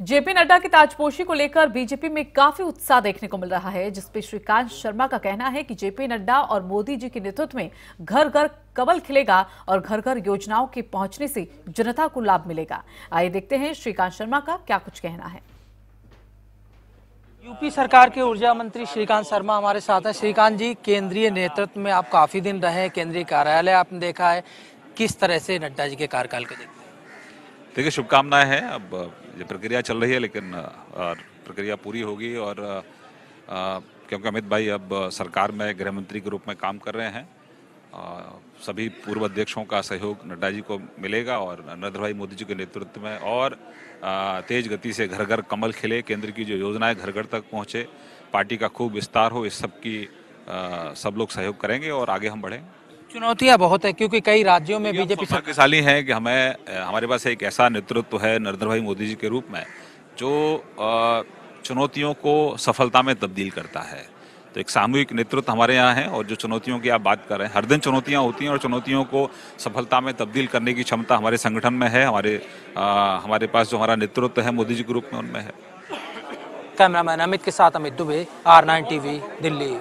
JP Nadda की ताजपोशी को लेकर बीजेपी में काफ़ी उत्साह देखने को मिल रहा है जिसपे श्रीकांत शर्मा का कहना है कि जेपी नड्डा और मोदी जी के नेतृत्व में घर घर कमल खिलेगा और घर घर योजनाओं के पहुँचने से जनता को लाभ मिलेगा। आइए देखते हैं श्रीकांत शर्मा का क्या कुछ कहना है। यूपी सरकार के ऊर्जा मंत्री श्रीकांत शर्मा हमारे साथ हैं। श्रीकांत जी, केंद्रीय नेतृत्व में आप काफ़ी दिन रहे, केंद्रीय कार्यालय आपने देखा है। किस तरह से नड्डा जी के कार्यकाल को देखते हैं? देखिए, शुभकामनाएँ हैं। अब ये प्रक्रिया चल रही है, लेकिन प्रक्रिया पूरी होगी और क्योंकि अमित भाई अब सरकार में गृह मंत्री के रूप में काम कर रहे हैं। सभी पूर्व अध्यक्षों का सहयोग नड्डा जी को मिलेगा और नरेंद्र भाई मोदी जी के नेतृत्व में और तेज गति से घर घर कमल खिले, केंद्र की जो योजनाएँ घर घर तक पहुँचे, पार्टी का खूब विस्तार हो, इस सब की सब लोग सहयोग करेंगे और आगे हम बढ़ेंगे। चुनौतियाँ बहुत है क्योंकि कई राज्यों में बीजेपी भाग्यशाली है कि हमें हमारे पास एक ऐसा नेतृत्व है नरेंद्र भाई मोदी जी के रूप में जो चुनौतियों को सफलता में तब्दील करता है। तो एक सामूहिक नेतृत्व हमारे यहाँ है और जो चुनौतियों की आप बात कर रहे हैं हर दिन चुनौतियाँ होती हैं और चुनौतियों को सफलता में तब्दील करने की क्षमता हमारे संगठन में है हमारे अ, हमारे पास जो हमारा नेतृत्व है मोदी जी के रूप में उनमें है। कैमरामैन अमित के साथ Amit Dubey R nine TV Delhi.